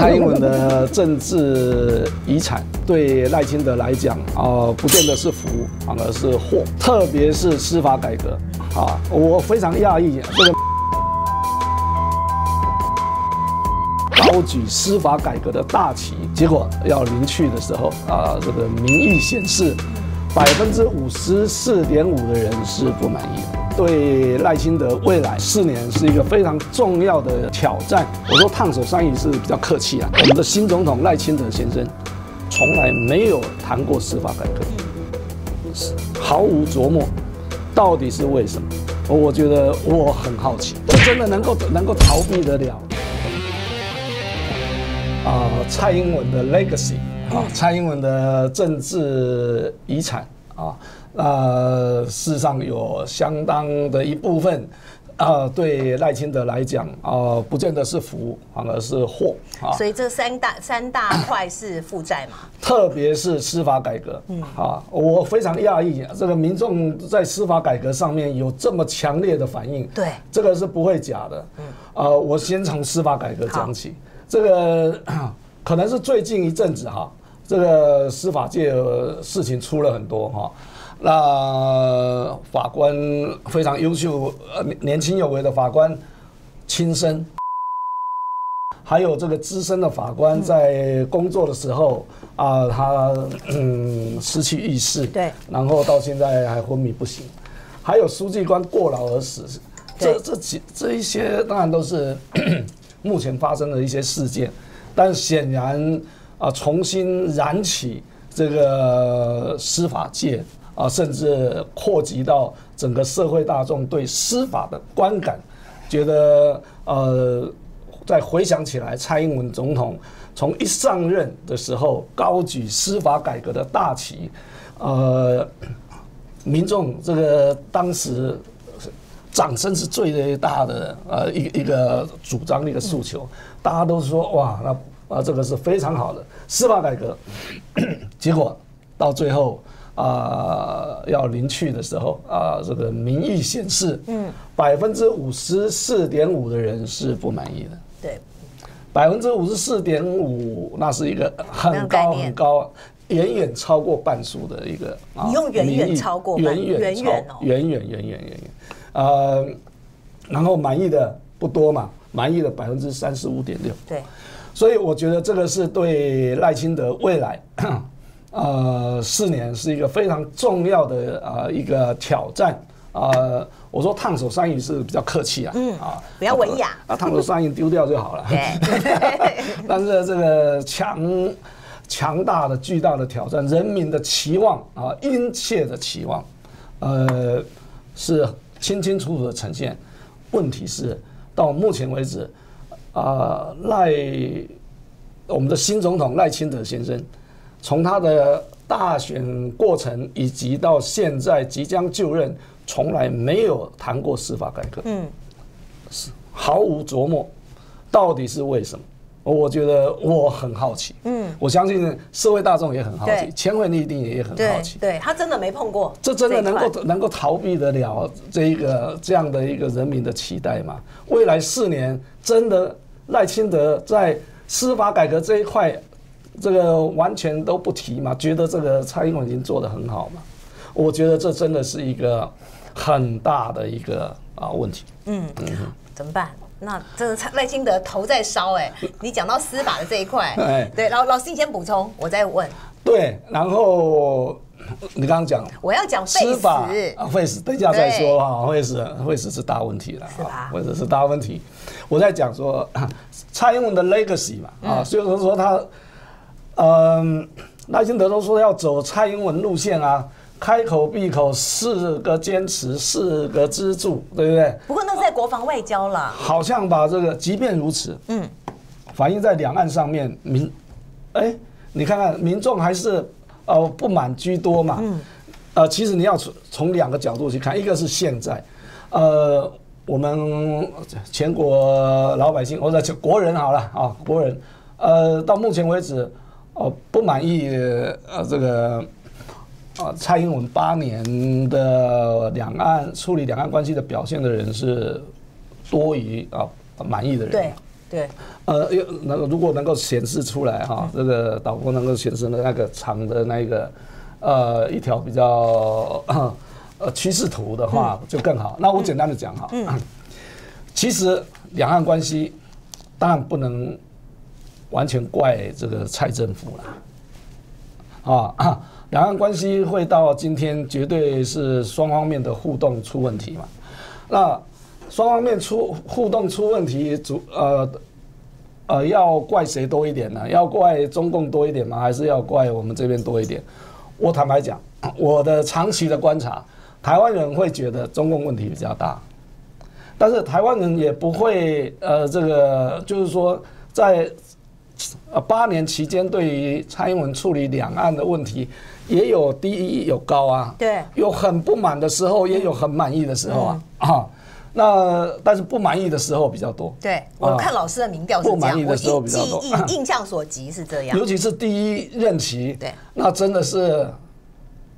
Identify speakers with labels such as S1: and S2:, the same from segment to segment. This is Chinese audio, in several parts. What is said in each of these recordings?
S1: 蔡英文的政治遗产对赖清德来讲啊，不见得是福，反而是祸。特别是司法改革啊，我非常讶异，这个高举司法改革的大旗，结果要临去的时候啊，这个民意显示，百分之五十四点五的人是不满意的。对赖清德未来四年是一个非常重要的挑战。我说烫手山芋是比较客气啊。我们的新总统赖清德先生从来没有谈过司法改革，毫无琢磨，到底是为什么？我觉得我很好奇，这真的能够能够逃避得了？啊，蔡英文的 legacy 啊，蔡英文的政治遗产啊。那，事实上有相当的一部分，啊，对赖清德来讲，啊，不见得是福，反而是祸
S2: 啊。所以这三大三大块是负债嘛？
S1: 特别是司法改革，嗯，啊，我非常讶异，这个民众在司法改革上面有这么强烈的反应，
S2: 对，
S1: 这个是不会假的，嗯，啊，我先从司法改革讲起，这个 可能是最近一阵子哈，这个司法界事情出了很多哈。那法官非常优秀，呃，年轻有为的法官轻生，还有这个资深的法官在工作的时候啊，他嗯失去意识，
S2: 对，
S1: 然后到现在还昏迷不醒，还有书记官过劳而死，这这几这一些当然都是 目前发生的一些事件，但显然啊，重新燃起这个司法界。啊，甚至扩及到整个社会大众对司法的观感，觉得呃，再回想起来，蔡英文总统从一上任的时候高举司法改革的大旗，呃，民众这个当时掌声是最大的呃一一个主张一个诉求，大家都说哇，那啊这个是非常好的司法改革，结果到最后。啊，要临去的时候啊，这个民意显示，嗯，百分之五十四点五的人是不满意的。
S2: 对，
S1: 百分之五十四点五，那是一个很高很高，远远超过半数的一个。
S2: 你用远远超过，远远
S1: 远远哦，远远远远远远。呃，然后满意的不多嘛，满意的百分之三十五点六。
S2: 对，
S1: 所以我觉得这个是对赖清德未来。呃，四年是一个非常重要的啊一个挑战啊。我说烫手山芋是比较客气啊，嗯
S2: 啊，不要文雅
S1: 啊，烫手山芋丢掉就好了。但是这个强强大的巨大的挑战，人民的期望啊，殷切的期望，呃，是清清楚楚的呈现。问题是到目前为止啊，赖我们的新总统赖清德先生。从他的大选过程以及到现在即将就任，从来没有谈过司法改革，嗯，是毫无琢磨，到底是为什么？我觉得我很好奇，嗯，我相信社会大众也很好奇，千惠你一定也很好奇，
S2: 对他真的没碰过，
S1: 这真的能够能够逃避得了这一个这样的一个人民的期待吗？未来四年真的赖清德在司法改革这一块？这个完全都不提嘛？觉得这个蔡英文已经做得很好嘛？我觉得这真的是一个很大的一个啊问题。嗯
S2: 嗯，怎么办？那真的赖清德头在烧哎！你讲到司法的这一块，哎，对，老老师你先补充，我再问。
S1: 对，然后你刚刚讲，
S2: 我要讲司
S1: 法啊，会死，等一下再说哈，会死会死是大问题了，
S2: 是吧？
S1: 会死是大问题。我在讲说 蔡英文的 legacy 嘛，啊，所以说说他。嗯，赖清德都说要走蔡英文路线啊，开口闭口四个坚持，四个支柱，对不对？
S2: 不过那在国防外交了。
S1: 好像把这个，即便如此，嗯，反映在两岸上面，民，哎，你看看民众还是呃不满居多嘛。嗯。呃，其实你要从从两个角度去看，一个是现在，呃，我们全国老百姓或者国人好了啊，国人，呃，到目前为止。呃，不满意呃，这个啊，蔡英文八年的两岸处理两岸关系的表现的人是多于啊满意的人。
S2: 对，对，
S1: 呃，那如果能够显示出来哈，这个导播能够显示的那个长的那个呃一条比较呃趋势图的话，就更好。那我简单的讲哈，其实两岸关系当然不能完全怪这个蔡政府了啊。两岸关系会到今天，绝对是双方面的互动出问题嘛？那双方面出互动出问题，主呃呃要怪谁多一点呢？要怪中共多一点吗？还是要怪我们这边多一点？我坦白讲，我的长期的观察，台湾人会觉得中共问题比较大，但是台湾人也不会呃这个就是说在呃八年期间，对于蔡英文处理两岸的问题。也有低有高啊，
S2: 对，
S1: 有很不满的时候，也有很满意的时候啊，啊，那但是不满意的时候比较多。
S2: 对，我看老师的民调是这样，
S1: 我印
S2: 印印象所及是这样。
S1: 尤其是第一任期，
S2: 对，
S1: 那真的是，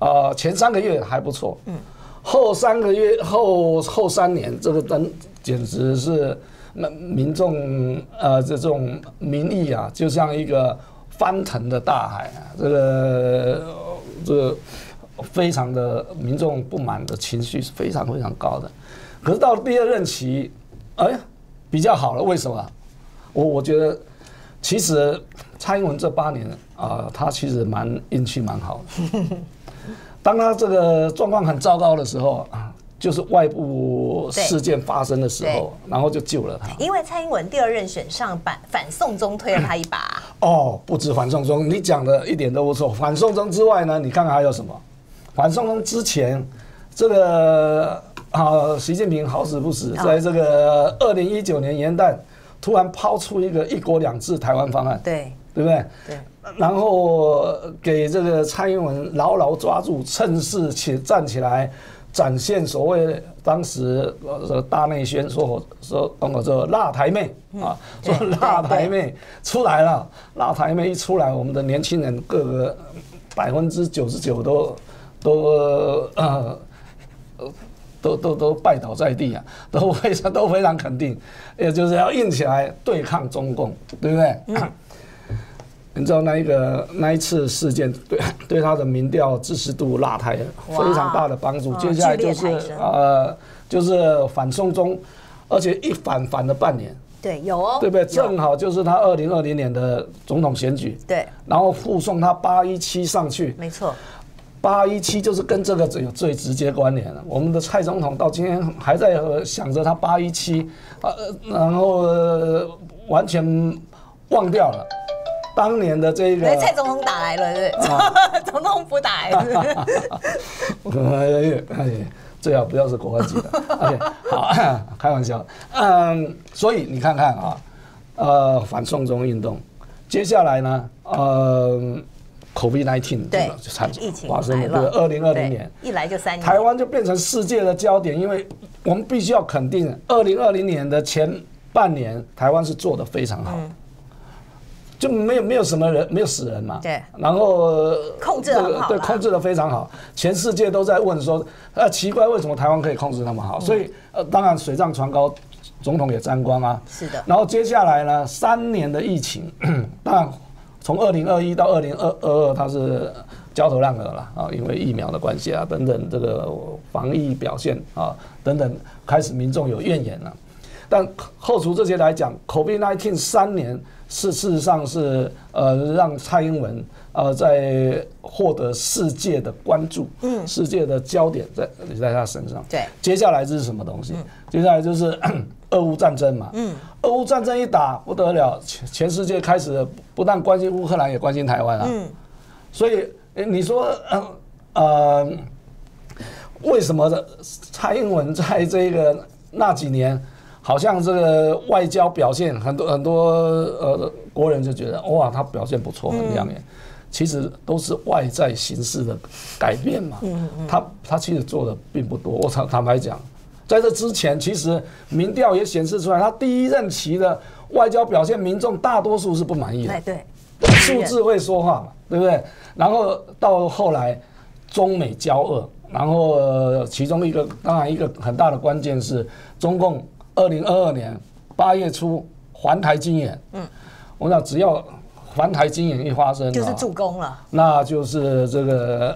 S1: 啊，前三个月还不错，嗯，后三个月后后三年，这个真简直是那民众呃这种民意啊，就像一个翻腾的大海啊，这个。这个非常的民众不满的情绪是非常非常高的，可是到了第二任期，哎，比较好了。为什么？我我觉得，其实蔡英文这八年啊，他其实蛮运气蛮好的。当他这个状况很糟糕的时候啊。就是外部事件发生的时候，然后就救了他。
S2: 因为蔡英文第二任选上反反送中推了他一把。
S1: 哦，不止反送中，你讲的一点都不错。反送中之外呢，你看看还有什么？反送中之前，这个啊，习近平好死不死，在这个二零一九年元旦，突然抛出一个一国两制台湾方案。
S2: 对，
S1: 对不对？
S2: 对。
S1: 然后给这个蔡英文牢牢抓住，趁势起站起来。展现所谓当时呃大内宣说说我这辣台妹啊，说辣台妹出来了，辣台妹一出来，我们的年轻人各个百分之九十九都都呃都都都拜倒在地啊，都非常都非常肯定，也就是要硬起来对抗中共，对不对？你知道那一个那一次事件对对他的民调支持度拉抬非常大的帮助。接下来就是呃就是反送中，而且一反反了半年。
S2: 对，有哦，
S1: 对不对？正好就是他二零二零年的总统选举。
S2: 对。
S1: 然后附送他八一七上去。
S2: 没错。
S1: 八一七就是跟这个有最直接关联了。我们的蔡总统到今天还在想着他八一七呃，然后完全忘掉了。当年的这个，
S2: 蔡总统打来了，对 总统不打来了。
S1: 哎，最好不要是国外级的。OK，好，开玩笑。嗯，所以你看看啊，呃，反送中运动，接下来呢，呃，COVID-19
S2: 对，
S1: 疫情发生了，二零二零年
S2: 一来就三年，
S1: 台湾就变成世界的焦点，因为我们必须要肯定，二零二零年的前半年，台湾是做的非常好。就没有没有什么人没有死人嘛，
S2: 对，
S1: 然后
S2: 控制的
S1: 对控制的非常好，全世界都在问说，呃，奇怪为什么台湾可以控制那么好？所以呃，当然水涨船高，总统也沾光啊。
S2: 是的。
S1: 然后接下来呢，三年的疫情，当然从二零二一到二零二二二，它是焦头烂额了啊，因为疫苗的关系啊等等，这个防疫表现啊等等，开始民众有怨言了。但扣除这些来讲，COVID-19 三年。是事实上是呃让蔡英文呃在获得世界的关注，嗯，世界的焦点在在他身上。
S2: 对，
S1: 接下来这是什么东西？接下来就是 俄乌战争嘛。嗯，俄乌战争一打不得了，全全世界开始不但关心乌克兰，也关心台湾啊。嗯，所以你说呃为什么蔡英文在这个那几年？好像这个外交表现很多很多呃国人就觉得哇他表现不错很亮眼，其实都是外在形式的改变嘛。他他其实做的并不多。我坦坦白讲，在这之前，其实民调也显示出来，他第一任期的外交表现，民众大多数是不满意的。
S2: 对，
S1: 数字会说话嘛，对不对？然后到后来中美交恶，然后其中一个当然一个很大的关键是中共。二零二二年八月初环台军演，嗯，我想只要环台军演一发生，
S2: 就是助攻了，
S1: 那就是这个，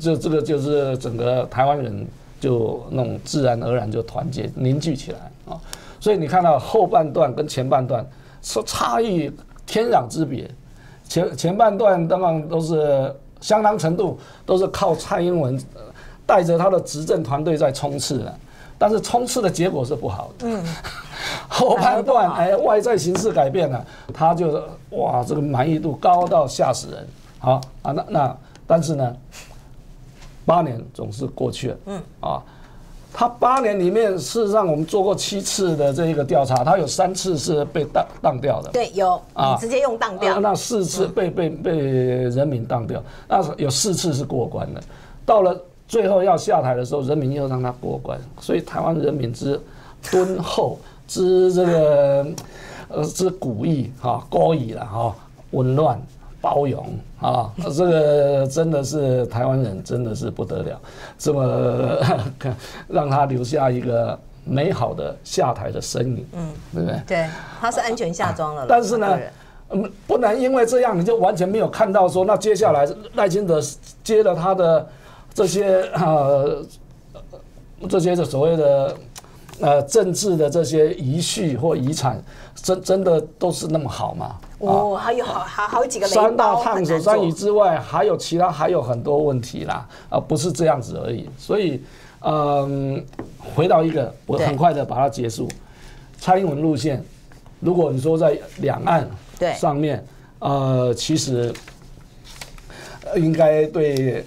S1: 这这个就是整个台湾人就那种自然而然就团结凝聚起来啊。所以你看到后半段跟前半段是差异天壤之别，前前半段当然都是相当程度都是靠蔡英文带着他的执政团队在冲刺的，但是冲刺的结果是不好的。嗯，后判断哎，外在形势改变了，他就哇，这个满意度高到吓死人。好啊，那那但是呢，八年总是过去了。嗯啊。他八年里面，事实上我们做过七次的这一个调查，他有三次是被当当掉的。
S2: 对，有啊，直接用当掉。
S1: 那四次被被被人民当掉，那有四次是过关的。到了最后要下台的时候，人民又让他过关。所以台湾人民之敦厚之这个呃之古意哈高义了哈温暖。包容啊，这个真的是台湾人，真的是不得了，这么 让他留下一个美好的下台的身影，嗯，对不对？
S2: 对，他是安全下庄了。
S1: 但是呢，嗯，不能因为这样你就完全没有看到说，那接下来赖清德接了他的这些呃这些的所谓的。呃，政治的这些遗绪或遗产，真真的都是那么好吗？
S2: 哦，还有好好好几个
S1: 三大烫手山芋之外，还有其他还有很多问题啦，啊，不是这样子而已。所以，嗯，回到一个，我很快的把它结束。蔡英文路线，如果你说在两岸上面，呃，其实应该对。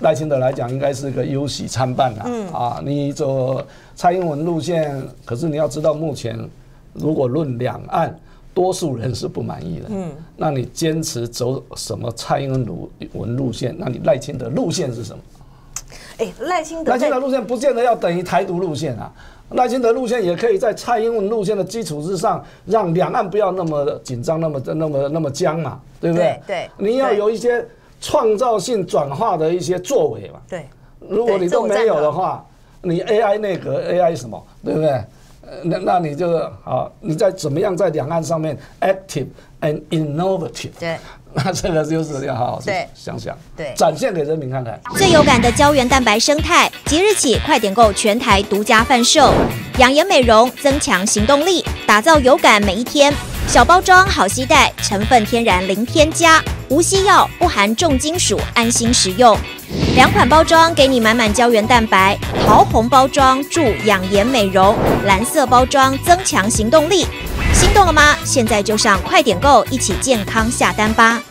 S1: 赖清德来讲，应该是个忧喜参半啦。嗯啊，你走蔡英文路线，可是你要知道，目前如果论两岸，多数人是不满意的。嗯，那你坚持走什么蔡英文路文路线？那你赖清德路线是什么？
S2: 哎，赖清德
S1: 赖清德路线不见得要等于台独路线啊。赖清德路线也可以在蔡英文路线的基础之上，让两岸不要那么紧张，那么那么那么僵嘛，对不对？
S2: 对，
S1: 你要有一些。创造性转化的一些作为嘛，
S2: 对，
S1: 如果你都没有的话，你 AI 内阁 AI 什么，对不对？那那你就啊，你在怎么样在两岸上面 active and innovative？
S2: 对，
S1: 那这个就是要好好想想，
S2: 对，
S1: 展现给人民看看。
S3: 最有感的胶原蛋白生态，即日起快点购全台独家贩售，养颜美容，增强行动力，打造有感每一天。小包装好携带，成分天然零添加，无西药，不含重金属，安心食用。两款包装给你满满胶原蛋白，桃红包装助养颜美容，蓝色包装增强行动力。心动了吗？现在就上快点购，一起健康下单吧。